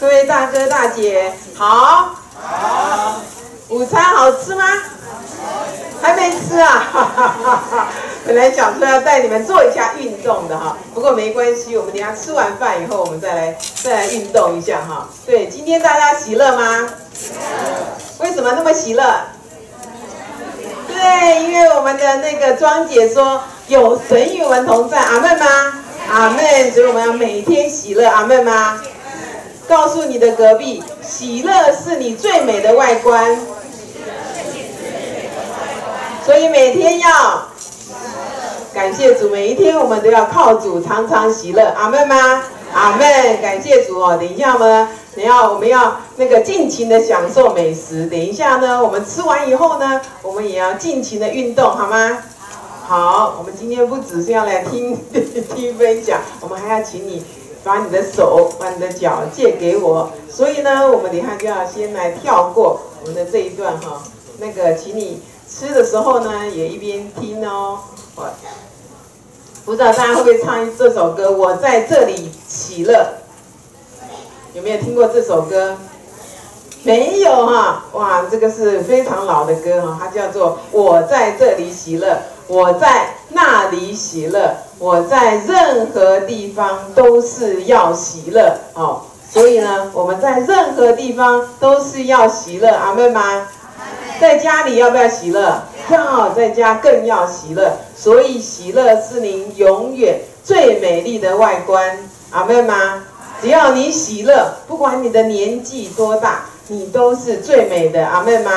各位大哥大姐好。好。午餐好吃吗？还没吃啊。本来想说要带你们做一下运动的哈，不过没关系，我们等下吃完饭以后，我们再来再来运动一下哈。对，今天大家喜乐吗？为什么那么喜乐？对，因为我们的那个庄姐说有神与我们同在，阿妹吗？阿妹。所以我们要每天喜乐，阿妹吗？告诉你的隔壁，喜乐是你最美的外观。所以每天要。感谢主，每一天我们都要靠主，常常喜乐，阿门吗？阿门。感谢主哦。等一下呢，等一下我们要那个尽情的享受美食。等一下呢，我们吃完以后呢，我们也要尽情的运动，好吗？好。我们今天不只是要来听 听分享，我们还要请你把你的手、把你的脚借给我。所以呢，我们等下就要先来跳过我们的这一段哈。那个，请你吃的时候呢，也一边听哦。我不知道大家会不会唱这首歌？我在这里喜乐，有没有听过这首歌？没有哈，哇，这个是非常老的歌哈，它叫做《我在这里喜乐》，我在那里喜乐，我在任何地方都是要喜乐哦。所以呢，我们在任何地方都是要喜乐，阿妹吗？在家里要不要喜乐？要，在家更要喜乐。所以喜乐是您永远最美丽的外观，阿妹吗？只要你喜乐，不管你的年纪多大，你都是最美的，阿妹吗？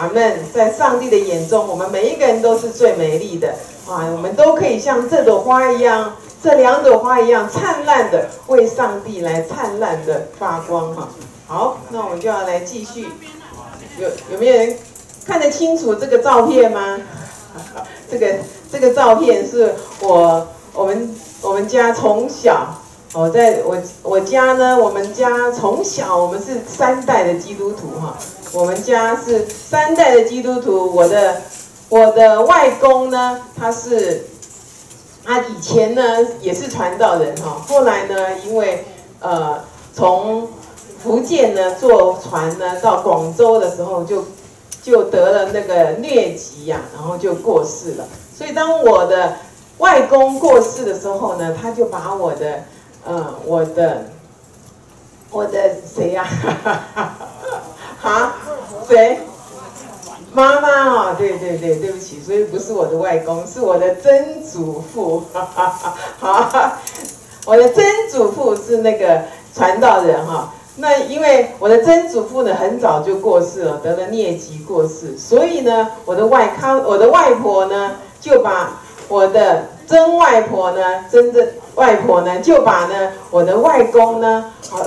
阿门。在上帝的眼中，我们每一个人都是最美丽的。啊，我们都可以像这朵花一样，这两朵花一样灿烂的为上帝来灿烂的发光哈。好，那我们就要来继续，有有没有人看得清楚这个照片吗？这个这个照片是我我们我们家从小，我在我我家呢，我们家从小我们是三代的基督徒哈，我们家是三代的基督徒，我的我的外公呢，他是啊以前呢也是传道人哈，后来呢因为呃从福建呢坐船呢到广州的时候就。就得了那个疟疾呀，然后就过世了。所以当我的外公过世的时候呢，他就把我的，嗯，我的，我的谁呀？啊？谁？妈妈啊？对对对，对不起，所以不是我的外公，是我的曾祖父。好，我的曾祖父是那个传道人哈。那因为我的曾祖父呢很早就过世了，得了疟疾过世，所以呢，我的外康，我的外婆呢就把我的曾外婆呢，真的外婆呢就把呢我的外公呢，好，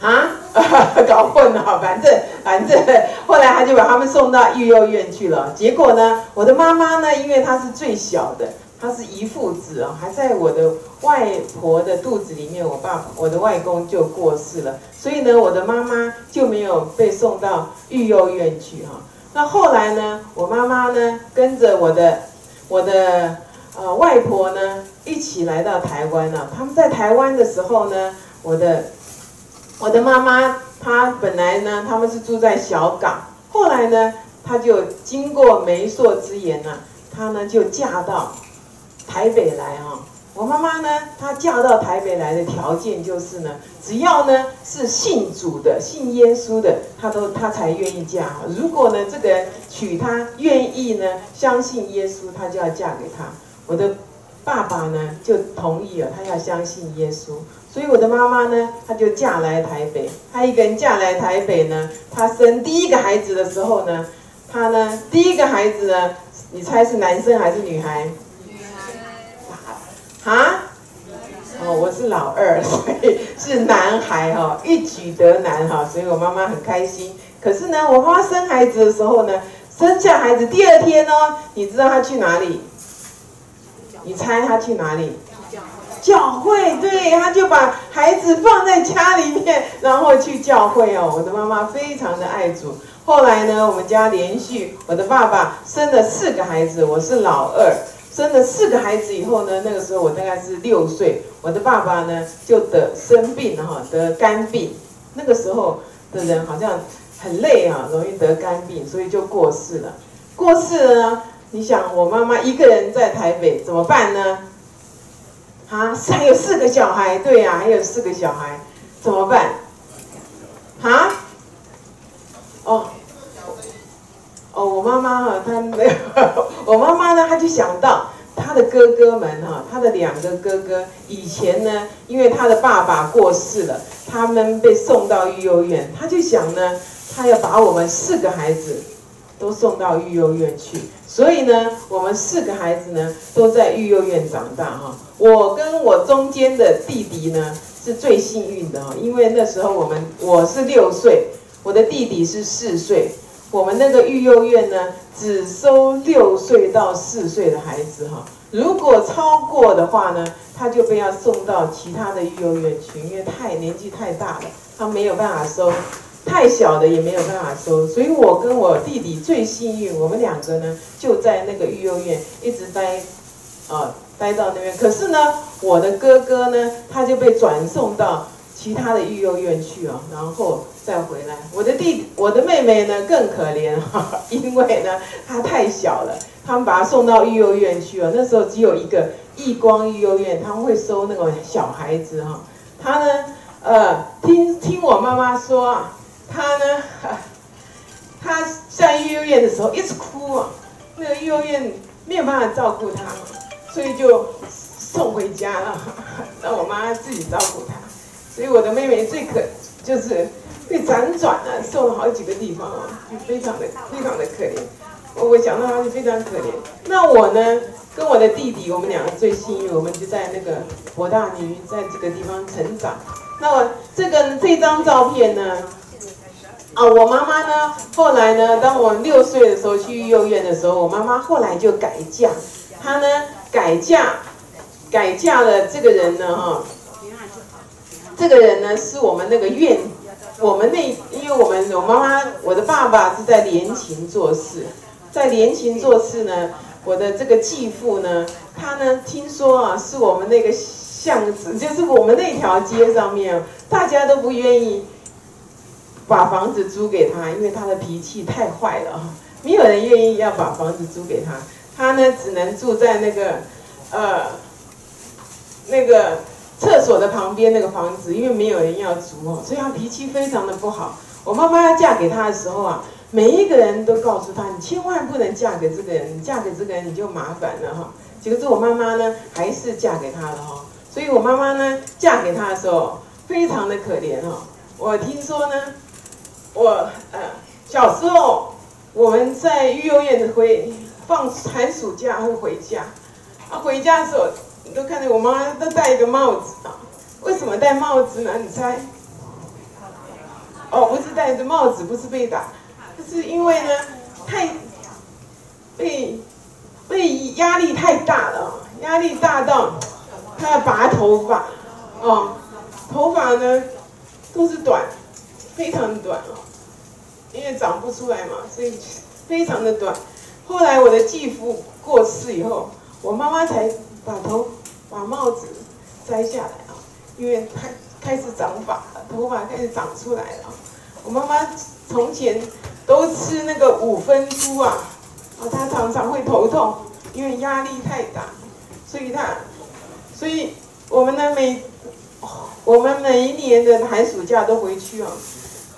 啊，搞混了，反正反正后来他就把他们送到育幼院去了。结果呢，我的妈妈呢，因为她是最小的。他是一父子啊，还在我的外婆的肚子里面，我爸我的外公就过世了，所以呢，我的妈妈就没有被送到育幼院去哈。那后来呢，我妈妈呢跟着我的我的呃外婆呢一起来到台湾了。他们在台湾的时候呢，我的我的妈妈她本来呢他们是住在小港，后来呢，她就经过媒妁之言呢，她呢就嫁到。台北来哈，我妈妈呢，她嫁到台北来的条件就是呢，只要呢是信主的、信耶稣的，她都她才愿意嫁。如果呢这个人娶她愿意呢相信耶稣，她就要嫁给他。我的爸爸呢就同意了，他要相信耶稣，所以我的妈妈呢，她就嫁来台北。她一个人嫁来台北呢，她生第一个孩子的时候呢，她呢第一个孩子呢，你猜是男生还是女孩？女孩啊，哦，我是老二，所以是男孩哈，一举得男哈，所以我妈妈很开心。可是呢，我妈妈生孩子的时候呢，生下孩子第二天哦，你知道她去哪里？你猜她去哪里？教会，对，他就把孩子放在家里面，然后去教会哦。我的妈妈非常的爱主。后来呢，我们家连续我的爸爸生了四个孩子，我是老二。生了四个孩子以后呢，那个时候我大概是六岁，我的爸爸呢就得生病了哈，得肝病。那个时候的人好像很累啊，容易得肝病，所以就过世了。过世了呢，你想我妈妈一个人在台北怎么办呢？啊，还有四个小孩，对呀，还有四个小孩，怎么办？啊？哦。哦，我妈妈哈，她没有，我妈妈呢，她就想到她的哥哥们哈，她的两个哥哥以前呢，因为她的爸爸过世了，他们被送到育幼院，她就想呢，她要把我们四个孩子都送到育幼院去，所以呢，我们四个孩子呢都在育幼院长大哈。我跟我中间的弟弟呢是最幸运的哈，因为那时候我们我是六岁，我的弟弟是四岁。我们那个育幼院呢，只收六岁到四岁的孩子哈。如果超过的话呢，他就被要送到其他的育幼院去，因为太年纪太大了，他没有办法收；太小的也没有办法收。所以我跟我弟弟最幸运，我们两个呢就在那个育幼院一直待，啊，待到那边。可是呢，我的哥哥呢，他就被转送到。其他的育幼院去哦，然后再回来。我的弟，我的妹妹呢更可怜哈，因为呢她太小了，他们把她送到育幼院去哦。那时候只有一个义光育幼院，他们会收那个小孩子哈。她呢，呃，听听我妈妈说，她呢，她在育幼院的时候一直哭啊，那个育幼院没有办法照顾她，所以就送回家了，让我妈自己照顾她。所以我的妹妹最可就是被辗转了，送了好几个地方啊，就非常的非常的可怜。我我想到她就非常可怜。那我呢，跟我的弟弟，我们两个最幸运，我们就在那个博大女在这个地方成长。那我这个这张照片呢，啊，我妈妈呢，后来呢，当我六岁的时候去幼儿园的时候，我妈妈后来就改嫁，她呢改嫁改嫁了这个人呢，哈。这个人呢，是我们那个院，我们那，因为我们我妈妈，我的爸爸是在连勤做事，在连勤做事呢，我的这个继父呢，他呢，听说啊，是我们那个巷子，就是我们那条街上面，大家都不愿意把房子租给他，因为他的脾气太坏了没有人愿意要把房子租给他，他呢，只能住在那个，呃，那个。厕所的旁边那个房子，因为没有人要租哦，所以他脾气非常的不好。我妈妈要嫁给他的时候啊，每一个人都告诉他，你千万不能嫁给这个人，你嫁给这个人你就麻烦了哈。结果是我妈妈呢，还是嫁给他了哈。所以我妈妈呢，嫁给他的时候非常的可怜哈。我听说呢，我呃小时候我们在育幼院回放寒暑假会回家，啊回家的时候。都看见我妈妈都戴一个帽子啊？为什么戴帽子呢？你猜？哦，不是戴着帽子，不是被打，就是因为呢，太被被压力太大了，压力大到他要拔头发，哦，头发呢都是短，非常短哦，因为长不出来嘛，所以非常的短。后来我的继父过世以后，我妈妈才把头。把帽子摘下来啊，因为开开始长发了，头发开始长出来了。我妈妈从前都吃那个五分猪啊，啊，她常常会头痛，因为压力太大，所以她，所以我们呢每我们每一年的寒暑假都回去啊。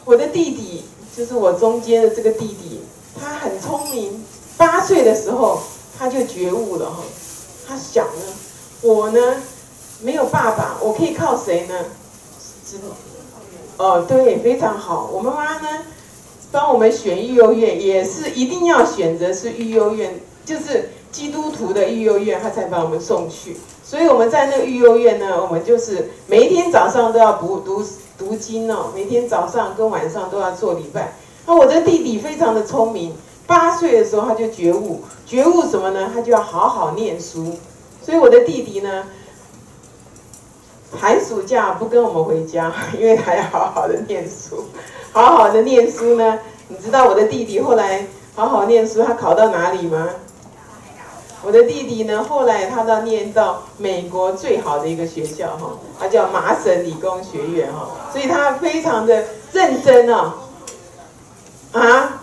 我的弟弟就是我中间的这个弟弟，他很聪明，八岁的时候他就觉悟了哈，他想呢。我呢，没有爸爸，我可以靠谁呢？只哦，对，非常好。我妈妈呢，帮我们选育幼院，也是一定要选择是育幼院，就是基督徒的育幼院，他才把我们送去。所以我们在那个育幼院呢，我们就是每一天早上都要读读读经哦，每天早上跟晚上都要做礼拜。那我的弟弟非常的聪明，八岁的时候他就觉悟，觉悟什么呢？他就要好好念书。所以我的弟弟呢，寒暑假不跟我们回家，因为他要好好的念书，好好的念书呢。你知道我的弟弟后来好好念书，他考到哪里吗？我的弟弟呢，后来他到念到美国最好的一个学校哈，他叫麻省理工学院哈，所以他非常的认真哦。啊，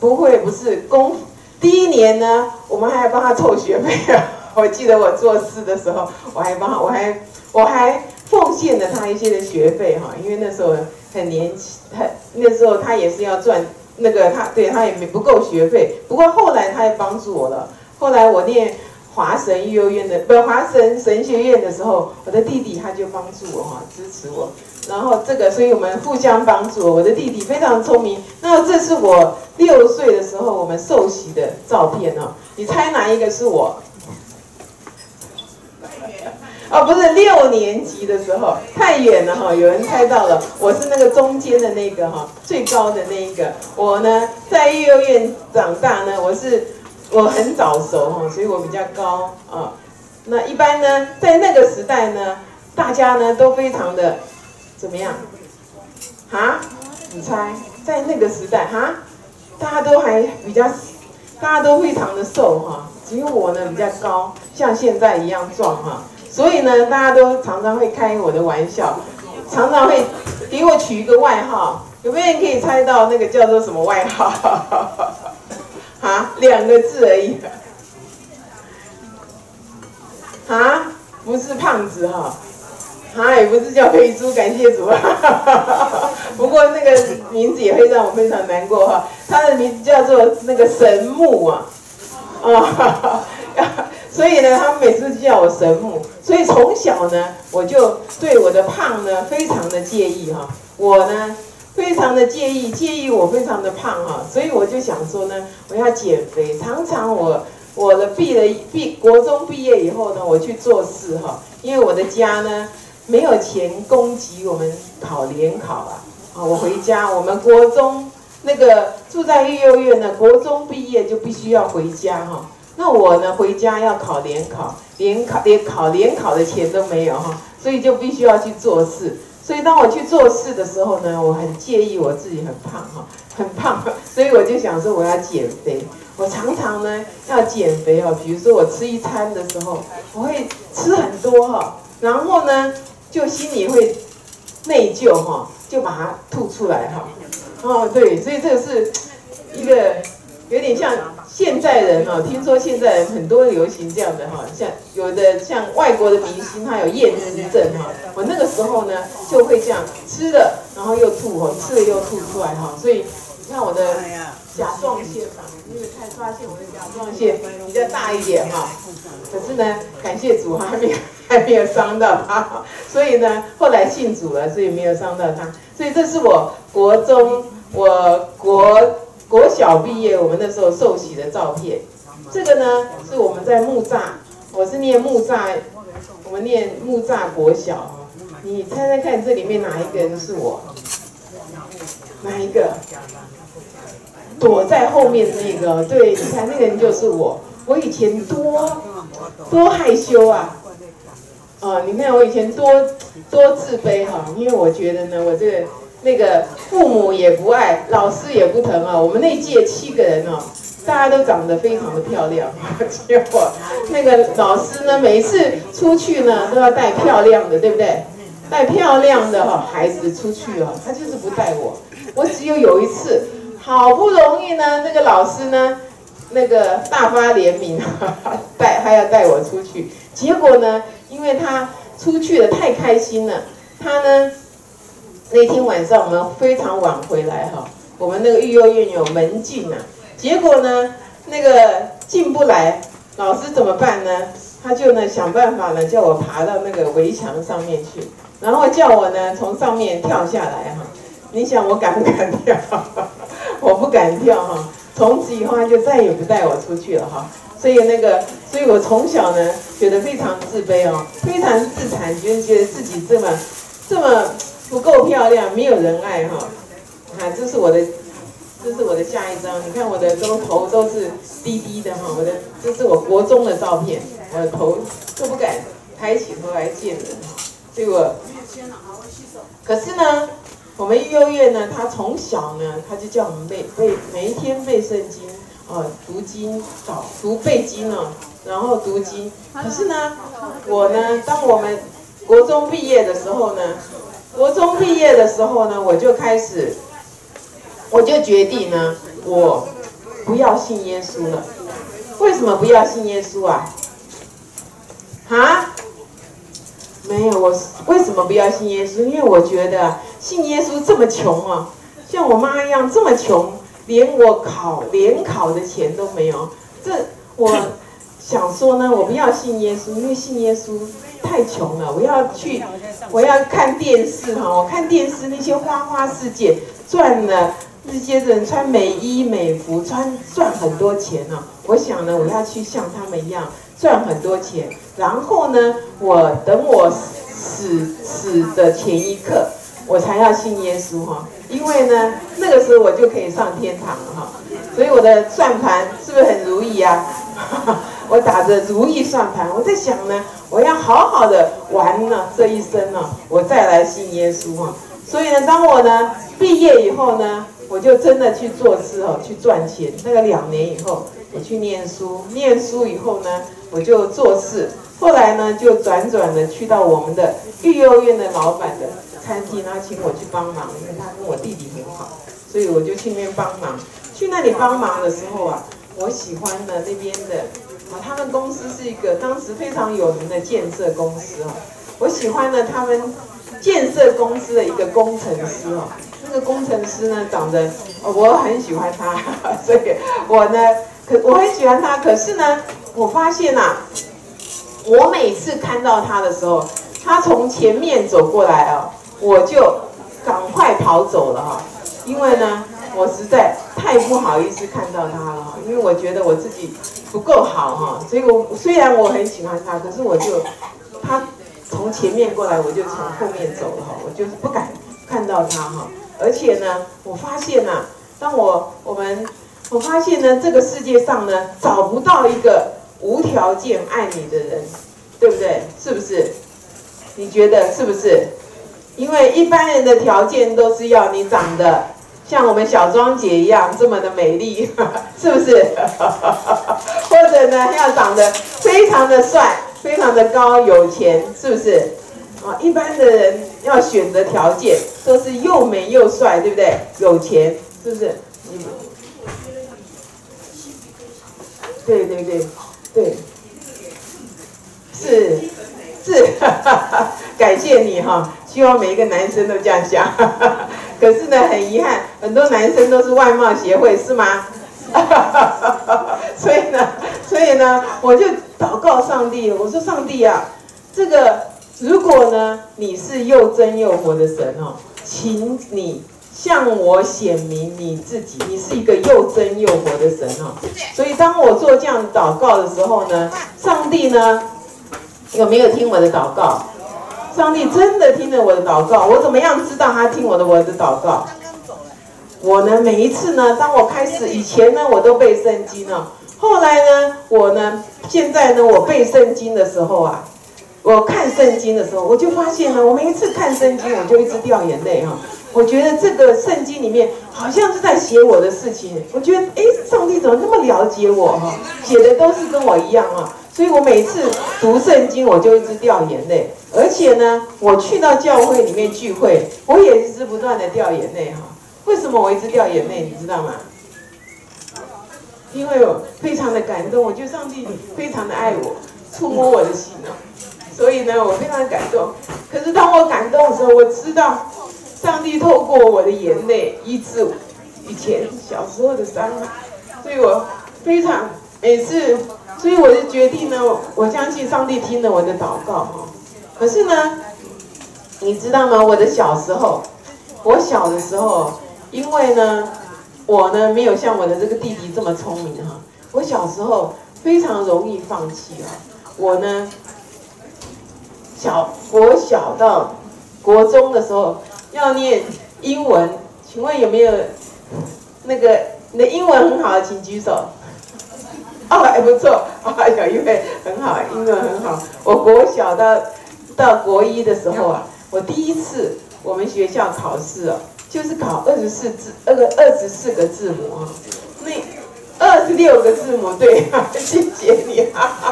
不会，不是公第一年呢，我们还要帮他凑学费啊。我记得我做事的时候，我还帮，我还我还奉献了他一些的学费哈，因为那时候很年轻，他那时候他也是要赚那个他对他也没不够学费，不过后来他也帮助我了。后来我念华神育幼院的，不华神神学院的时候，我的弟弟他就帮助我哈，支持我。然后这个，所以我们互相帮助。我的弟弟非常聪明。那这是我六岁的时候我们受洗的照片哦。你猜哪一个是我？哦，不是六年级的时候，太远了哈。有人猜到了，我是那个中间的那个哈，最高的那一个。我呢，在幼儿园长大呢，我是我很早熟哈，所以我比较高啊。那一般呢，在那个时代呢，大家呢都非常的怎么样？哈？你猜，在那个时代哈，大家都还比较，大家都非常的瘦哈，只有我呢比较高，像现在一样壮哈。所以呢，大家都常常会开我的玩笑，常常会给我取一个外号。有没有人可以猜到那个叫做什么外号？啊，两个字而已。啊，不是胖子哈，啊，也不是叫肥猪，感谢主。不过那个名字也会让我非常难过哈。他的名字叫做那个神木啊，啊。所以呢，他们每次叫我神母，所以从小呢，我就对我的胖呢非常的介意哈。我呢非常的介意，介意我非常的胖哈，所以我就想说呢，我要减肥。常常我我的毕了毕国中毕业以后呢，我去做事哈，因为我的家呢没有钱供给我们考联考啊啊，我回家，我们国中那个住在育幼院呢，国中毕业就必须要回家哈。那我呢？回家要考联考，联考连考联考的钱都没有哈，所以就必须要去做事。所以当我去做事的时候呢，我很介意我自己很胖哈，很胖，所以我就想说我要减肥。我常常呢要减肥哦，比如说我吃一餐的时候，我会吃很多哈，然后呢就心里会内疚哈，就把它吐出来哈。哦，对，所以这个是一个有点像。现在人哈，听说现在人很多流行这样的哈，像有的像外国的明星，他有厌食症哈。我那个时候呢，就会这样吃了，然后又吐哈，吃了又吐出来哈。所以你看我的甲状腺嘛，因为才发现我的甲状腺比较大一点哈。可是呢，感谢主还没有还没有伤到他，所以呢，后来信主了，所以没有伤到他。所以这是我国中，我国。国小毕业，我们那时候受洗的照片。这个呢，是我们在木栅，我是念木栅，我们念木栅国小。你猜猜看，这里面哪一个人是我？哪一个？躲在后面那个，对，你看那个人就是我。我以前多多害羞啊！啊，你看我以前多多自卑哈，因为我觉得呢，我这个。那个父母也不爱，老师也不疼啊。我们那届七个人哦，大家都长得非常的漂亮。结果那个老师呢，每次出去呢都要带漂亮的，对不对？带漂亮的哈孩子出去哦，他就是不带我。我只有有一次，好不容易呢，那个老师呢，那个大发怜悯，带他要带我出去。结果呢，因为他出去的太开心了，他呢。那天晚上我们非常晚回来哈，我们那个育幼院有门禁呐，结果呢那个进不来，老师怎么办呢？他就呢想办法呢叫我爬到那个围墙上面去，然后叫我呢从上面跳下来哈。你想我敢不敢跳？我不敢跳哈。从此以后他就再也不带我出去了哈。所以那个，所以我从小呢觉得非常自卑哦，非常自残，觉得觉得自己这么这么。不够漂亮，没有人爱哈。看，这是我的，这是我的下一张。你看我的都头都是低低的哈。我的这是我国中的照片，我的头都不敢抬起头来见人哈。所以我，可是呢，我们幼儿园呢，他从小呢，他就叫我们背背，每一天背圣经，哦，读经，早读背经哦，然后读经。可是呢，我呢，当我们国中毕业的时候呢，国中毕业的时候呢，我就开始，我就决定呢，我不要信耶稣了。为什么不要信耶稣啊？啊？没有，我为什么不要信耶稣？因为我觉得信耶稣这么穷啊，像我妈一样这么穷，连我考联考的钱都没有。这我想说呢，我不要信耶稣，因为信耶稣太穷了。我要去，我要看电视哈，我看电视那些花花世界赚了那些人穿美衣美服，穿赚很多钱呢。我想呢，我要去像他们一样。赚很多钱，然后呢，我等我死死的前一刻，我才要信耶稣哈，因为呢，那个时候我就可以上天堂了哈，所以我的算盘是不是很如意啊？我打着如意算盘，我在想呢，我要好好的玩呢这一生呢，我再来信耶稣哈。所以呢，当我呢毕业以后呢，我就真的去做事哦，去赚钱。那个两年以后，我去念书，念书以后呢。我就做事，后来呢，就转转的去到我们的育幼院的老板的餐厅，然后请我去帮忙，因为他跟我弟弟很好，所以我就去那边帮忙。去那里帮忙的时候啊，我喜欢的那边的他们公司是一个当时非常有名的建设公司哦。我喜欢呢他们建设公司的一个工程师哦，那个工程师呢长得我很喜欢他，所以我呢可我很喜欢他，可是呢。我发现呐，我每次看到他的时候，他从前面走过来哦，我就赶快跑走了哈，因为呢，我实在太不好意思看到他了，因为我觉得我自己不够好哈，所以我虽然我很喜欢他，可是我就他从前面过来，我就从后面走了哈，我就是不敢看到他哈，而且呢，我发现呐，当我我们我发现呢，这个世界上呢，找不到一个。无条件爱你的人，对不对？是不是？你觉得是不是？因为一般人的条件都是要你长得像我们小庄姐一样这么的美丽，是不是？或者呢，要长得非常的帅、非常的高、有钱，是不是？啊，一般的人要选择条件都是又美又帅，对不对？有钱，是不是？对对对。对，是是，感谢你哈，希望每一个男生都这样想。可是呢，很遗憾，很多男生都是外貌协会，是吗？所以呢，所以呢，我就祷告上帝，我说上帝啊，这个如果呢，你是又真又活的神哦，请你。向我显明你自己，你是一个又真又活的神哦。所以当我做这样祷告的时候呢，上帝呢有没有听我的祷告？上帝真的听了我的祷告。我怎么样知道他听我的我的祷告？我呢每一次呢，当我开始以前呢，我都背圣经哦。后来呢，我呢现在呢，我背圣经的时候啊，我看圣经的时候，我就发现呢，我每一次看圣经，我就一直掉眼泪哈。我觉得这个圣经里面好像是在写我的事情。我觉得，哎，上帝怎么那么了解我哈？写的都是跟我一样啊。所以我每次读圣经，我就一直掉眼泪。而且呢，我去到教会里面聚会，我也一直不断的掉眼泪哈。为什么我一直掉眼泪？你知道吗？因为我非常的感动，我觉得上帝非常的爱我，触摸我的心哦。所以呢，我非常感动。可是当我感动的时候，我知道。上帝透过我的眼泪医治我以前小时候的伤，所以我非常每次，所以我就决定呢，我相信上帝听了我的祷告哈。可是呢，你知道吗？我的小时候，我小的时候，因为呢，我呢没有像我的这个弟弟这么聪明哈。我小时候非常容易放弃啊。我呢，小国小到国中的时候。要念英文，请问有没有那个你的英文很好的，请举手。哦，还不错，有一位很好，英文很好。我国小到到国一的时候啊，我第一次我们学校考试哦，就是考二十四字，二个二十四个字母啊。那二十六个字母，对，谢谢你，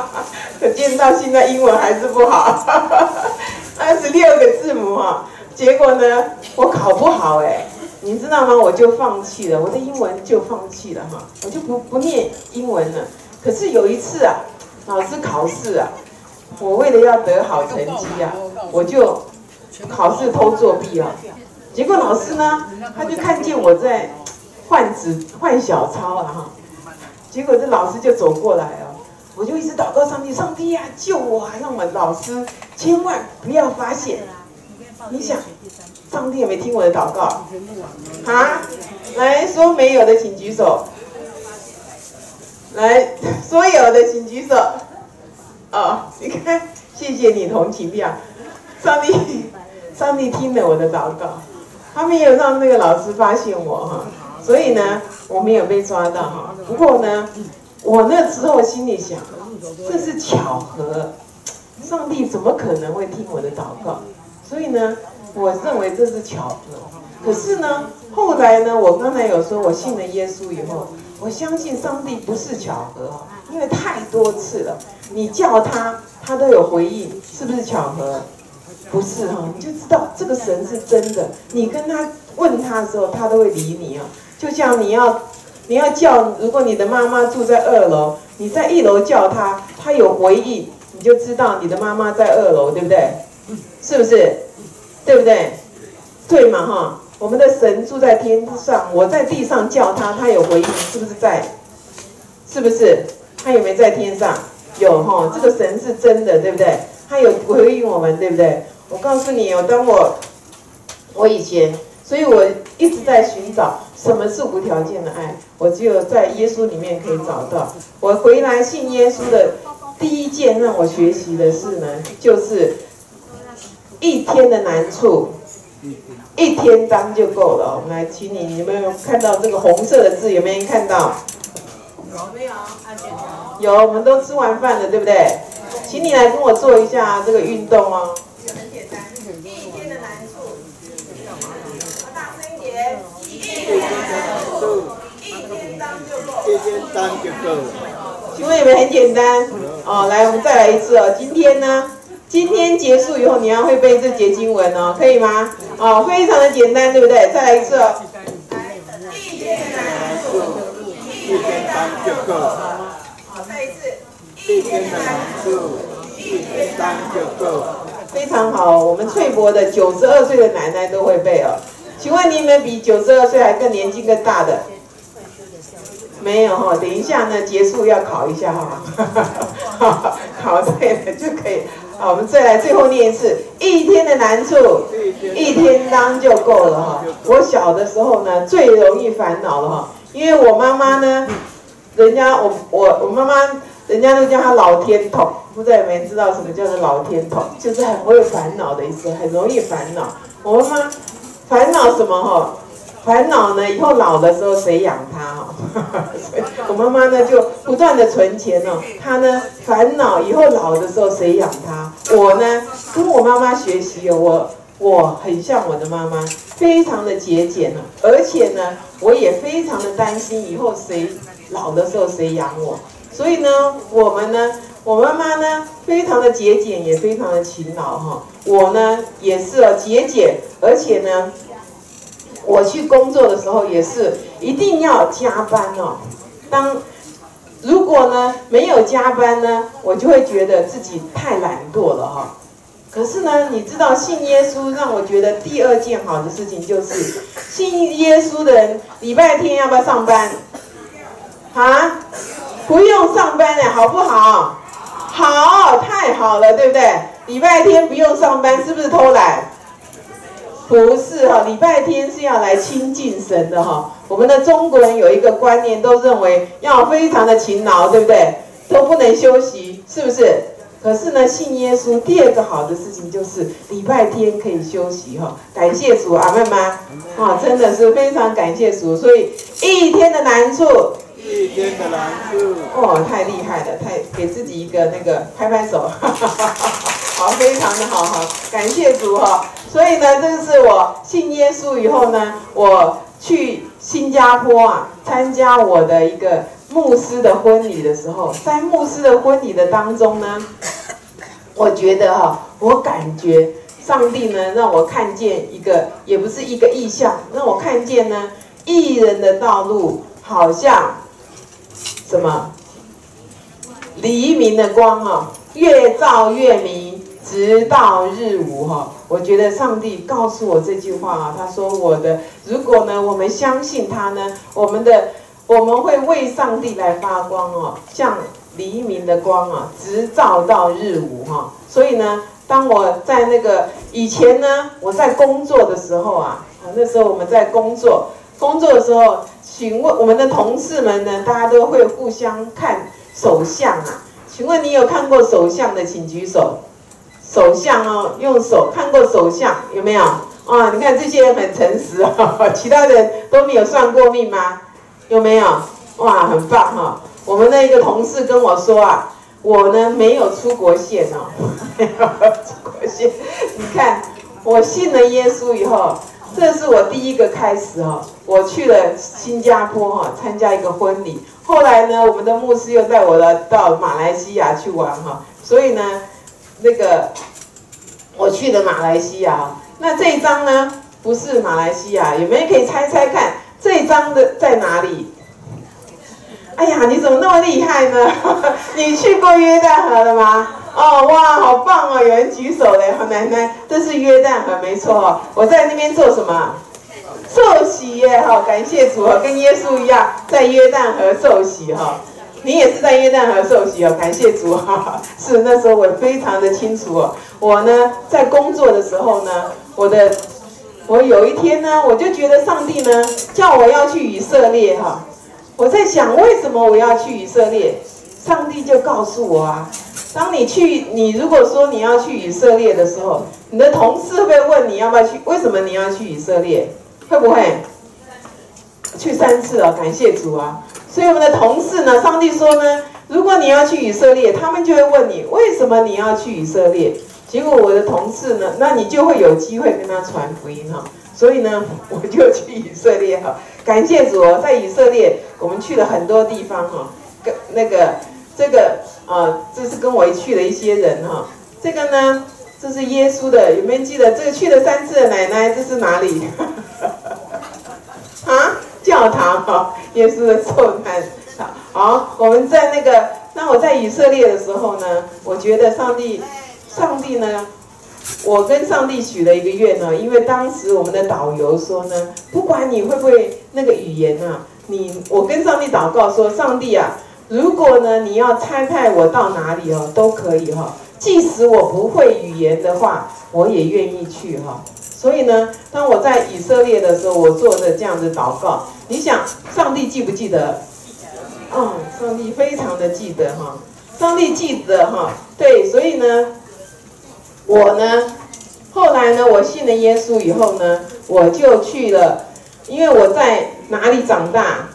可见到现在英文还是不好，二十六个字母哈，结果呢，我考不好哎，你知道吗？我就放弃了，我的英文就放弃了哈，我就不不念英文了。可是有一次啊，老师考试啊，我为了要得好成绩啊，我就考试偷作弊啊，结果老师呢，他就看见我在换纸换小抄了哈。结果这老师就走过来哦，我就一直祷告上帝，上帝呀救我啊！让我老师千万不要发现。你想，上帝有没有听我的祷告？啊？来说没有的请举手。来，所有的请举手。哦，你看，谢谢你同情票。上帝，上帝听了我的祷告，他没有让那个老师发现我哈。所以呢，我没有被抓到哈。不过呢，我那时候心里想，这是巧合，上帝怎么可能会听我的祷告？所以呢，我认为这是巧合。可是呢，后来呢，我刚才有说，我信了耶稣以后，我相信上帝不是巧合，因为太多次了，你叫他，他都有回应，是不是巧合？不是哈，你就知道这个神是真的。你跟他问他的时候，他都会理你啊。就像你要，你要叫，如果你的妈妈住在二楼，你在一楼叫他，他有回应，你就知道你的妈妈在二楼，对不对？是不是？对不对？对嘛哈？我们的神住在天上，我在地上叫他，他有回应，是不是在？是不是？他有没有在天上？有哈，这个神是真的，对不对？他有回应我们，对不对？我告诉你哦，当我，我以前。所以我一直在寻找什么是无条件的爱，我只有在耶稣里面可以找到。我回来信耶稣的第一件让我学习的事呢，就是一天的难处，一天当就够了。我们来，请你，你们有看到这个红色的字？有没有人看到？有没有？有，我们都吃完饭了，对不对？请你来跟我做一下这个运动哦。一天单就够。请问有没有很简单？哦，来，我们再来一次哦。今天呢？今天结束以后，你要会背这节经文哦，可以吗？哦，非常的简单，对不对？再来一次哦。一天难处，一天单就够。好，再一次。一天难处，一天单就够。非常好，我们翠博的九十二岁的奶奶都会背哦。请问你有没有比九十二岁还更年纪更大的？没有哈，等一下呢，结束要考一下哈，考对了就可以。好，我们再来最后念一次：一天的难处，一天当就够了哈。我小的时候呢，最容易烦恼了哈，因为我妈妈呢，人家我我我妈妈，人家都叫她老天筒，不知道有没有知道什么叫做老天筒？就是很会烦恼的意思，很容易烦恼。我妈妈烦恼什么哈？烦恼呢？以后老的时候谁养他？哈，我妈妈呢就不断的存钱哦。她呢烦恼以后老的时候谁养他？我呢跟我妈妈学习哦，我我很像我的妈妈，非常的节俭呢，而且呢我也非常的担心以后谁老的时候谁养我。所以呢，我们呢，我妈妈呢非常的节俭，也非常的勤劳哈。我呢也是哦节俭，而且呢。我去工作的时候也是一定要加班哦。当如果呢没有加班呢，我就会觉得自己太懒惰了哈。可是呢，你知道信耶稣让我觉得第二件好的事情就是信耶稣的人礼拜天要不要上班？啊，不用上班呢，好不好？好，太好了，对不对？礼拜天不用上班，是不是偷懒？不是哈，礼拜天是要来亲近神的哈。我们的中国人有一个观念，都认为要非常的勤劳，对不对？都不能休息，是不是？可是呢，信耶稣第二个好的事情就是礼拜天可以休息哈。感谢主，阿妹妈，啊，真的是非常感谢主。所以一天的难处，一天的难处，哦，太厉害了，太给自己一个那个拍拍手，好，非常的好哈，感谢主哈。所以呢，这是我信耶稣以后呢，我去新加坡啊，参加我的一个牧师的婚礼的时候，在牧师的婚礼的当中呢，我觉得哈，我感觉上帝呢让我看见一个，也不是一个意象，让我看见呢，艺人的道路好像什么黎明的光哈，越照越明，直到日午哈。我觉得上帝告诉我这句话啊，他说我的，如果呢我们相信他呢，我们的。我们会为上帝来发光哦，像黎明的光啊，直照到日午哈。所以呢，当我在那个以前呢，我在工作的时候啊，啊那时候我们在工作，工作的时候，请问我们的同事们呢，大家都会互相看手相啊。请问你有看过手相的，请举手。手相哦，用手看过手相有没有？啊，你看这些人很诚实哦，其他人都没有算过命吗？有没有？哇，很棒哈！我们的一个同事跟我说啊，我呢没有出国线哦，没有出国线。你看，我信了耶稣以后，这是我第一个开始哦。我去了新加坡哈，参加一个婚礼。后来呢，我们的牧师又带我了到马来西亚去玩哈。所以呢，那个我去了马来西亚。那这一张呢，不是马来西亚，有没有可以猜猜看？这一张的在哪里？哎呀，你怎么那么厉害呢？你去过约旦河了吗？哦，哇，好棒哦！有人举手嘞，奶奶，这是约旦河，没错。我在那边做什么？受洗耶！哈，感谢主哦，跟耶稣一样，在约旦河受洗哈。你也是在约旦河受洗哦，感谢主哈。是那时候我非常的清楚哦。我呢，在工作的时候呢，我的。我有一天呢，我就觉得上帝呢叫我要去以色列哈。我在想为什么我要去以色列？上帝就告诉我啊，当你去，你如果说你要去以色列的时候，你的同事会不会问你要不要去？为什么你要去以色列？会不会？去三次哦，感谢主啊！所以我们的同事呢，上帝说呢，如果你要去以色列，他们就会问你为什么你要去以色列？结果我的同事呢，那你就会有机会跟他传福音哈。所以呢，我就去以色列哈。感谢主哦，在以色列我们去了很多地方哈。跟那个这个啊，这是跟我去的一些人哈。这个呢，这是耶稣的，有没有记得？这个去了三次的奶奶，这是哪里？啊，教堂哈，耶稣的受难。好，我们在那个，那我在以色列的时候呢，我觉得上帝。上帝呢？我跟上帝许了一个愿呢，因为当时我们的导游说呢，不管你会不会那个语言啊，你我跟上帝祷告说，上帝啊，如果呢你要差派我到哪里哦，都可以哈，即使我不会语言的话，我也愿意去哈。所以呢，当我在以色列的时候，我做的这样子祷告，你想上帝记不记得？嗯，上帝非常的记得哈，上帝记得哈，对，所以呢。我呢，后来呢，我信了耶稣以后呢，我就去了，因为我在哪里长大，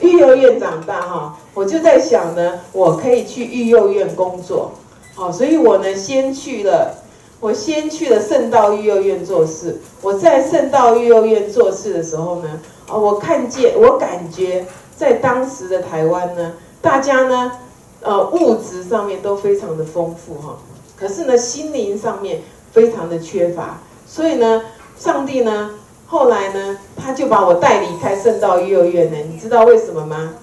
育幼院长大哈，我就在想呢，我可以去育幼院工作，好，所以我呢先去了，我先去了圣道育幼院做事。我在圣道育幼院做事的时候呢，啊，我看见，我感觉在当时的台湾呢，大家呢，呃，物质上面都非常的丰富哈。可是呢，心灵上面非常的缺乏，所以呢，上帝呢，后来呢，他就把我带离开圣道幼儿园呢。你知道为什么吗？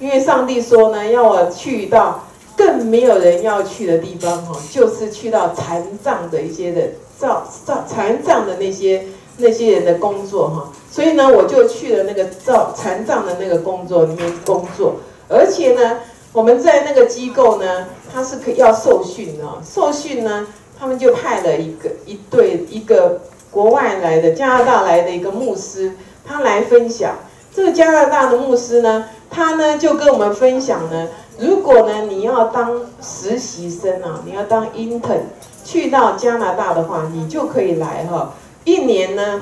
因为上帝说呢，要我去到更没有人要去的地方哈，就是去到残障的一些人，造造残障的那些那些人的工作哈。所以呢，我就去了那个造残障的那个工作里面工作，而且呢。我们在那个机构呢，他是可要受训的。受训呢，他们就派了一个一对一个国外来的加拿大来的一个牧师，他来分享。这个加拿大的牧师呢，他呢就跟我们分享呢，如果呢你要当实习生啊，你要当 intern 去到加拿大的话，你就可以来哈。一年呢，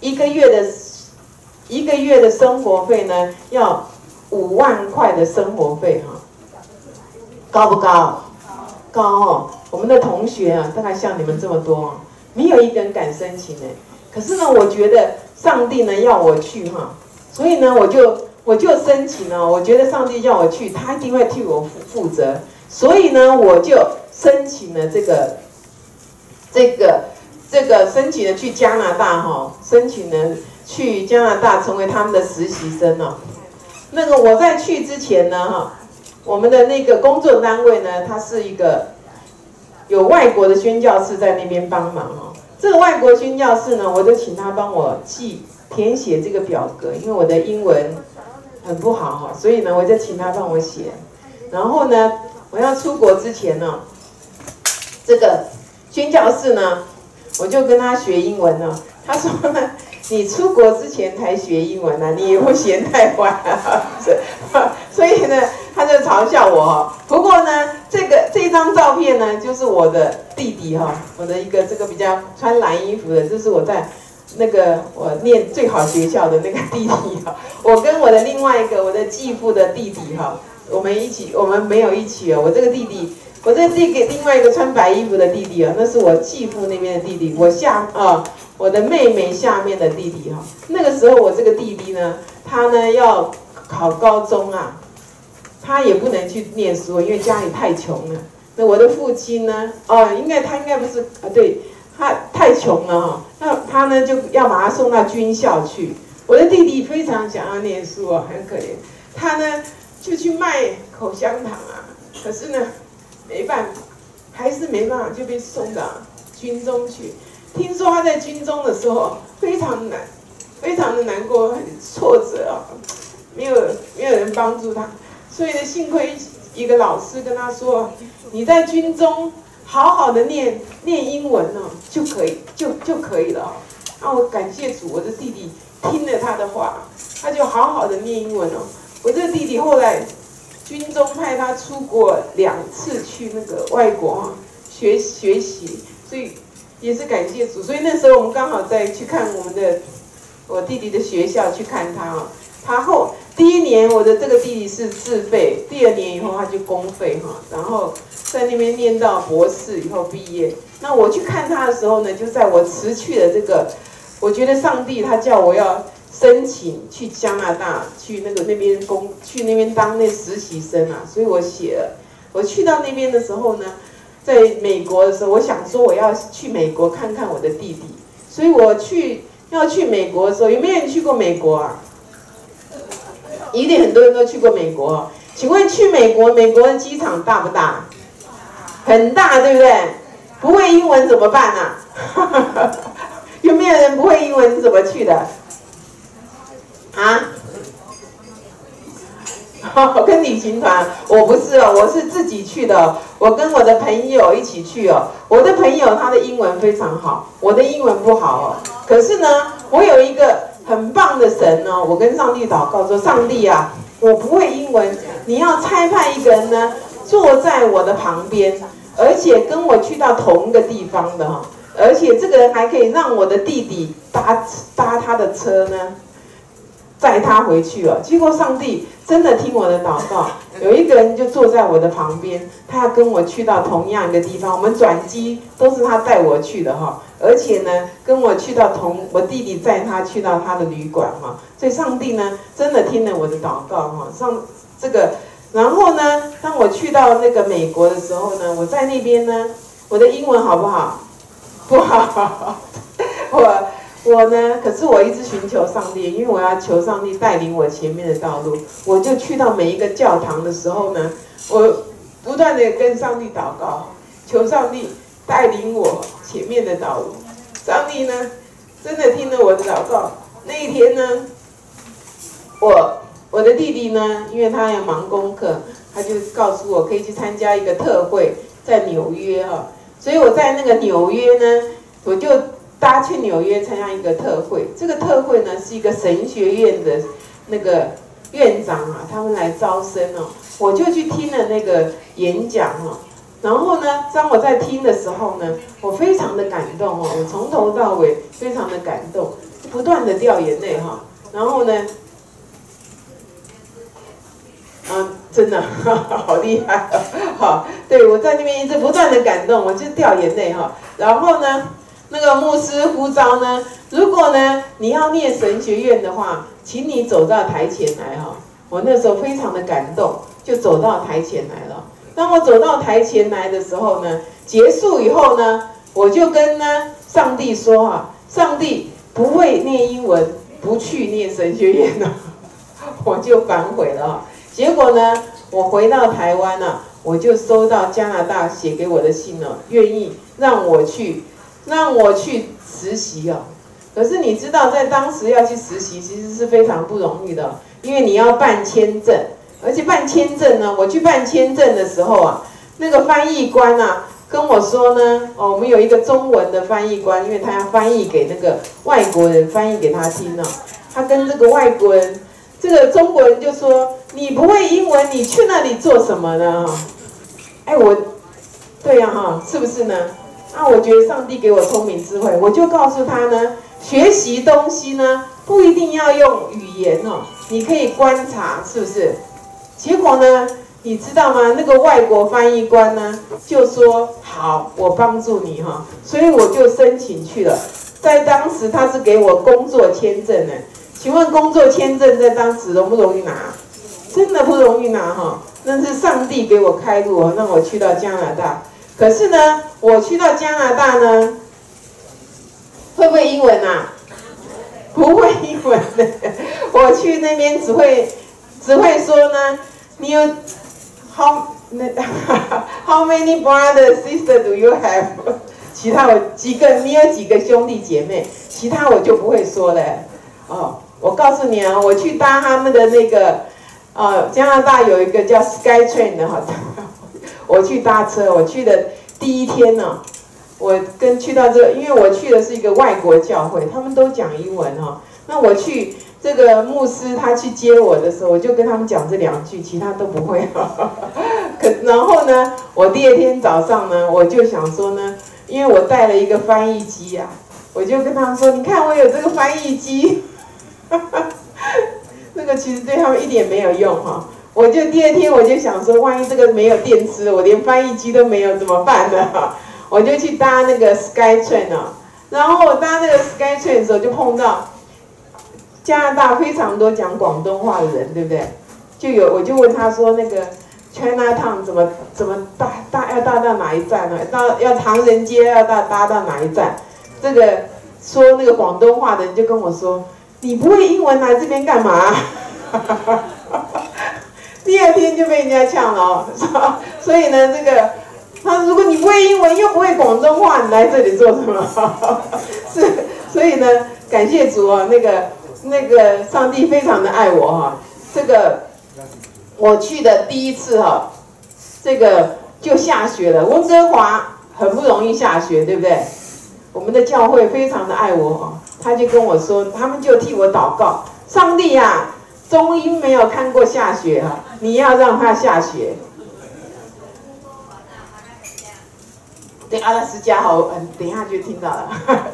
一个月的，一个月的生活费呢要。五万块的生活费哈，高不高？高哦！我们的同学啊，大概像你们这么多，没有一个人敢申请呢。可是呢，我觉得上帝呢要我去哈，所以呢，我就我就申请了，我觉得上帝叫我去，他一定会替我负负责，所以呢，我就申请了这个这个这个申请了去加拿大哈，申请了去加拿大成为他们的实习生哦。那个我在去之前呢哈，我们的那个工作单位呢，它是一个有外国的宣教士在那边帮忙哦。这个外国宣教士呢，我就请他帮我记填写这个表格，因为我的英文。很不好哈，所以呢，我就请他帮我写。然后呢，我要出国之前呢，这个宣教士呢，我就跟他学英文呢。他说呢，你出国之前才学英文呢，你也不嫌太晚啊。所以呢，他就嘲笑我哈。不过呢，这张照片呢，就是我的弟弟哈，我的一个这个比较穿蓝衣服的，这是我在。那个我念最好学校的那个弟弟哈，我跟我的另外一个我的继父的弟弟哈，我们一起，我们没有一起哦。我这个弟弟，我这弟给另外一个穿白衣服的弟弟啊，那是我继父那边的弟弟。我下啊，我的妹妹下面的弟弟哈。那个时候我这个弟弟呢，他呢要考高中啊，他也不能去念书，因为家里太穷了。那我的父亲呢，哦，应该他应该不是啊，对。他太穷了哈，那他呢就要把他送到军校去。我的弟弟非常想要念书啊，很可怜。他呢就去卖口香糖啊，可是呢没办法，还是没办法就被送到军中去。听说他在军中的时候非常难，非常的难过，很挫折啊，没有没有人帮助他，所以呢幸亏一个老师跟他说：“你在军中。”好好的念念英文哦，就可以就就可以了。哦那我感谢主，我的弟弟听了他的话，他就好好的念英文哦。我这个弟弟后来军中派他出国两次去那个外国哈学学习，所以也是感谢主。所以那时候我们刚好在去看我们的我弟弟的学校去看他哦。他后第一年我的这个弟弟是自费，第二年以后他就公费哈，然后。在那边念到博士以后毕业，那我去看他的时候呢，就在我辞去的这个，我觉得上帝他叫我要申请去加拿大，去那个那边工，去那边当那实习生啊，所以我写了。我去到那边的时候呢，在美国的时候，我想说我要去美国看看我的弟弟，所以我去要去美国的时候，有没有人去过美国啊？一定很多人都去过美国，请问去美国，美国的机场大不大？很大，对不对？不会英文怎么办呢？有没有人不会英文怎么去的？啊？跟旅行团，我不是哦，我是自己去的。我跟我的朋友一起去哦。我的朋友他的英文非常好，我的英文不好哦。可是呢，我有一个很棒的神哦。我跟上帝祷告说：上帝啊，我不会英文，你要差派一个人呢，坐在我的旁边。而且跟我去到同一个地方的哈，而且这个人还可以让我的弟弟搭搭他的车呢，载他回去了。结果上帝真的听我的祷告，有一个人就坐在我的旁边，他要跟我去到同样一个地方，我们转机都是他带我去的哈。而且呢，跟我去到同我弟弟载他去到他的旅馆哈，所以上帝呢真的听了我的祷告哈，上这个。然后呢，当我去到那个美国的时候呢，我在那边呢，我的英文好不好？不好。我我呢，可是我一直寻求上帝，因为我要求上帝带领我前面的道路。我就去到每一个教堂的时候呢，我不断的跟上帝祷告，求上帝带领我前面的道路。上帝呢，真的听了我的祷告。那一天呢，我。我的弟弟呢，因为他要忙功课，他就告诉我可以去参加一个特会，在纽约哈。所以我在那个纽约呢，我就搭去纽约参加一个特会。这个特会呢，是一个神学院的那个院长啊，他们来招生哦。我就去听了那个演讲哦。然后呢，当我在听的时候呢，我非常的感动哦，我从头到尾非常的感动，不断的掉眼泪哈。然后呢。啊，真的，好厉害，好，对我在那边一直不断的感动，我就掉眼泪哈。然后呢，那个牧师呼召呢，如果呢你要念神学院的话，请你走到台前来哈。我那时候非常的感动，就走到台前来了。当我走到台前来的时候呢，结束以后呢，我就跟呢上帝说哈，上帝不会念英文，不去念神学院了，我就反悔了。结果呢，我回到台湾了。我就收到加拿大写给我的信了，愿意让我去，让我去实习哦。可是你知道，在当时要去实习，其实是非常不容易的，因为你要办签证，而且办签证呢，我去办签证的时候啊，那个翻译官啊跟我说呢，哦，我们有一个中文的翻译官，因为他要翻译给那个外国人，翻译给他听呢，他跟这个外国人。这个中国人就说：“你不会英文，你去那里做什么呢？”哎，我，对呀，哈，是不是呢？啊，我觉得上帝给我聪明智慧，我就告诉他呢，学习东西呢，不一定要用语言哦，你可以观察，是不是？结果呢，你知道吗？那个外国翻译官呢，就说：“好，我帮助你哈。”所以我就申请去了，在当时他是给我工作签证呢。请问工作签证在当时容不容易拿？真的不容易拿哈，那是上帝给我开路哦，让我去到加拿大。可是呢，我去到加拿大呢，会不会英文啊？不会英文的，我去那边只会只会说呢，你有 how how many brother sister do you have？其他我几个，你有几个兄弟姐妹？其他我就不会说了哦。我告诉你啊，我去搭他们的那个，呃，加拿大有一个叫 Sky Train 的哈，我去搭车，我去的第一天呢，我跟去到这，因为我去的是一个外国教会，他们都讲英文哈，那我去这个牧师他去接我的时候，我就跟他们讲这两句，其他都不会哈。可然后呢，我第二天早上呢，我就想说呢，因为我带了一个翻译机啊，我就跟他们说，你看我有这个翻译机。那个其实对他们一点没有用哈，我就第二天我就想说，万一这个没有电池，我连翻译机都没有怎么办呢？我就去搭那个 Sky Train 啊，然后我搭那个 Sky Train 的时候就碰到加拿大非常多讲广东话的人，对不对？就有我就问他说，那个 China Town 怎么怎么搭搭要搭到哪一站呢？到要唐人街要搭搭到哪一站？这个说那个广东话的人就跟我说。你不会英文来这边干嘛？第二天就被人家呛了，是吧？所以呢，这个他如果你不会英文又不会广东话，你来这里做什么？是，所以呢，感谢主啊，那个那个上帝非常的爱我哈。这个我去的第一次哈，这个就下雪了。温哥华很不容易下雪，对不对？我们的教会非常的爱我哈。他就跟我说，他们就替我祷告，上帝呀，中英没有看过下雪哈，你要让他下雪。对阿拉斯加好，嗯，等一下就听到了。